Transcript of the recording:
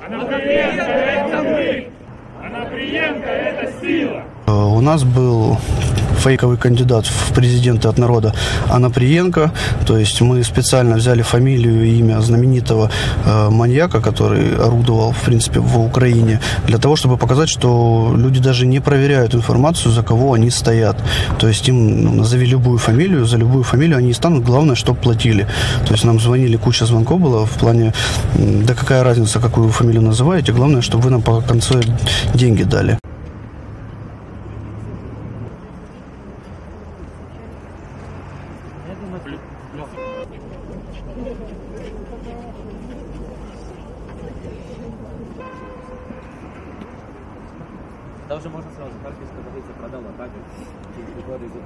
Анаприенко – это мы! Анаприенко – это сила! У нас был фейковый кандидат в президенты от народа Анаприенко. То есть мы специально взяли фамилию и имя знаменитого э, маньяка, который орудовал, в принципе, в Украине, для того, чтобы показать, что люди даже не проверяют информацию, за кого они стоят. То есть им ну, назови любую фамилию, за любую фамилию они и станут, главное, чтобы платили. То есть нам звонили, куча звонков было в плане, да какая разница, какую фамилию называете, главное, чтобы вы нам по конце деньги дали. Да уже можно сразу, Харьковская позиция продала кабель, через два года.